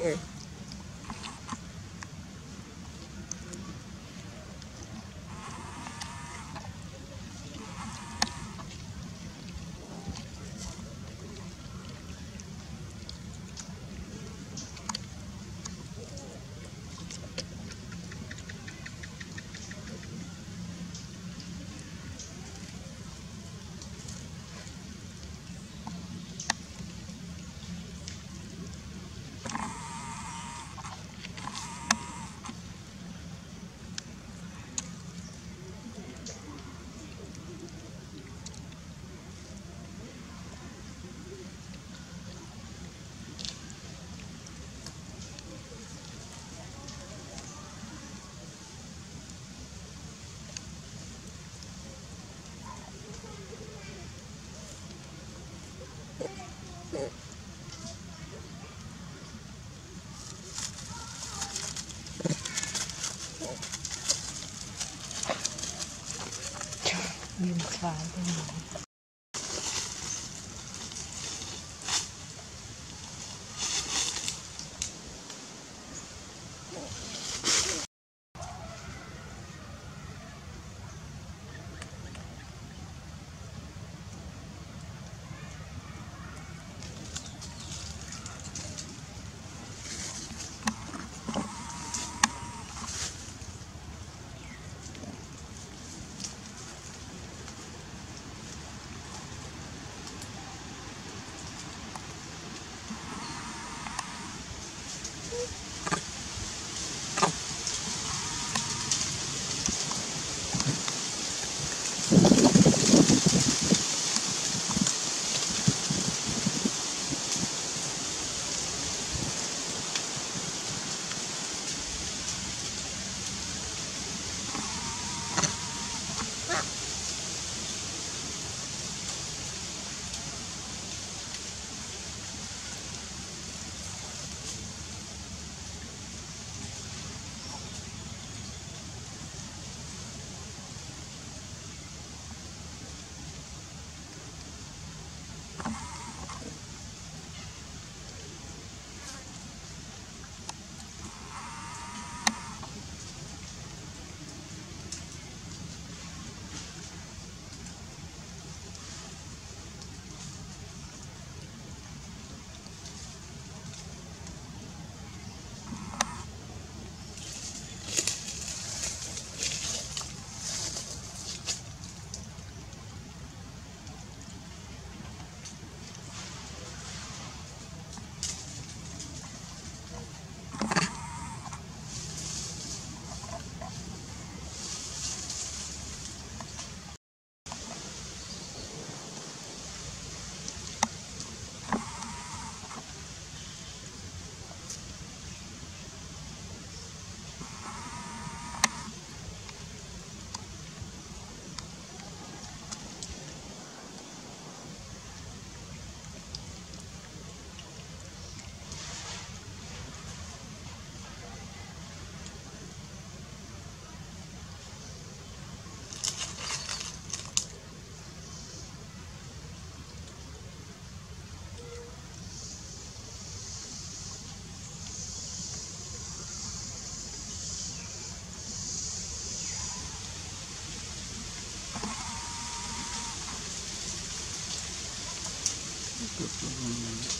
here. เ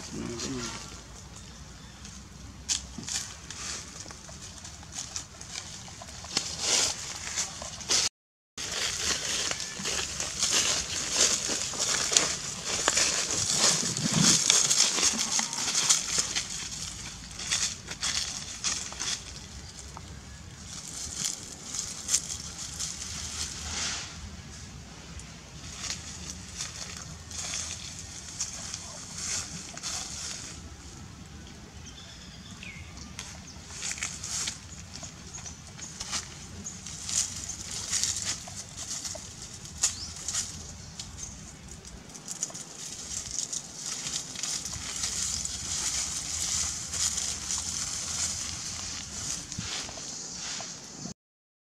かな。